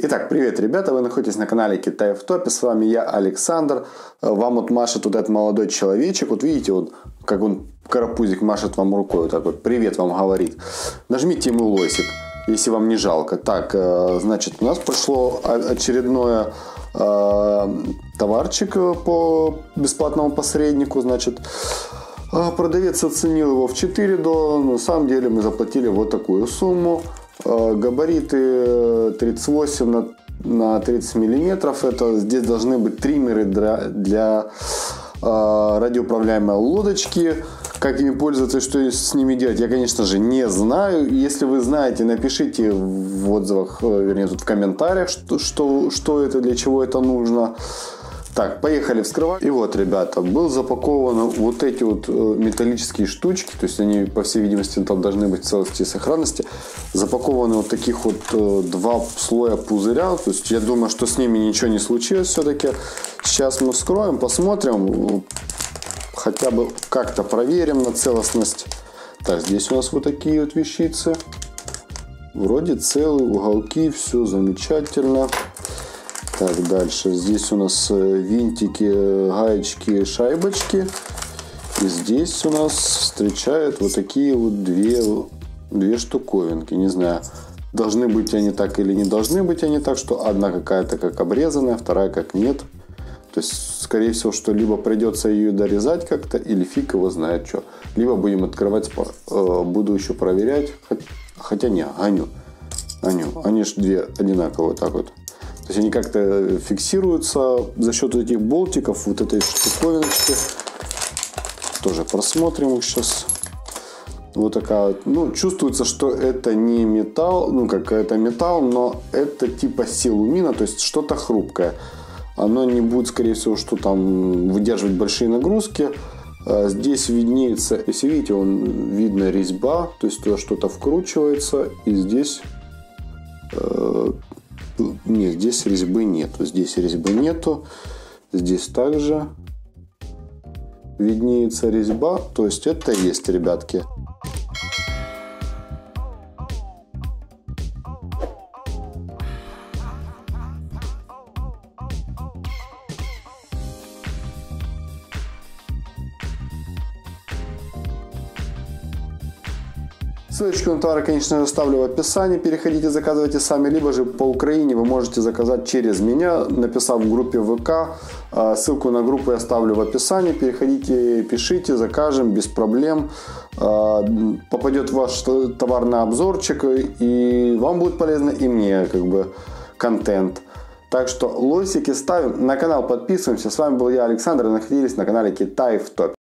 Итак, привет, ребята, вы находитесь на канале Китай в топе, с вами я, Александр. Вам вот машет вот этот молодой человечек, вот видите, вот как он, карапузик, машет вам рукой, вот так вот, привет вам говорит. Нажмите ему лосик, если вам не жалко. Так, э, значит, у нас прошло очередное э, товарчик по бесплатному посреднику, значит, э, продавец оценил его в 4 доллара, на самом деле мы заплатили вот такую сумму. Э, габариты 38 на, на 30 миллиметров. Это здесь должны быть триммеры для, для э, радиоуправляемой лодочки. Как ими пользоваться и что с ними делать, я, конечно же, не знаю. Если вы знаете, напишите в отзывах, э, вернее, тут в комментариях, что, что, что это, для чего это нужно. Так, поехали вскрывать. И вот, ребята, был запакован вот эти вот э, металлические штучки, то есть они, по всей видимости, там должны быть в целости и сохранности. Запакованы вот таких вот э, два слоя пузыря, то есть я думаю, что с ними ничего не случилось все-таки. Сейчас мы вскроем, посмотрим, хотя бы как-то проверим на целостность. Так, здесь у нас вот такие вот вещицы. Вроде целые уголки, все замечательно. Так, дальше. Здесь у нас э, винтики, гаечки, шайбочки. И здесь у нас встречают вот такие вот две, две штуковинки. Не знаю, должны быть они так или не должны быть они так, что одна какая-то как обрезанная, вторая как нет. То есть, скорее всего, что либо придется ее дорезать как-то, или фиг его знает что. Либо будем открывать, э, буду еще проверять. Хотя не, Аню. Аню, они же две одинаковые вот так вот. То есть они как-то фиксируются за счет этих болтиков, вот этой штуковиночки. Тоже просмотрим их сейчас. Вот такая ну, чувствуется, что это не металл, ну, как это металл, но это типа силумина, то есть что-то хрупкое. Оно не будет, скорее всего, что там выдерживать большие нагрузки. А здесь виднеется, если видите, он видно резьба, то есть туда что-то вкручивается, и здесь э, нет, здесь резьбы нету. Здесь резьбы нету. Здесь также виднеется резьба. То есть это есть, ребятки. Ссылочку на товары, конечно же, оставлю в описании. Переходите, заказывайте сами, либо же по Украине вы можете заказать через меня, написав в группе ВК. А, ссылку на группу я оставлю в описании. Переходите, пишите, закажем без проблем. А, попадет ваш товар на обзорчик, и вам будет полезно, и мне как бы контент. Так что лосики ставим, на канал подписываемся. С вами был я, Александр, находились на канале Китай в топе.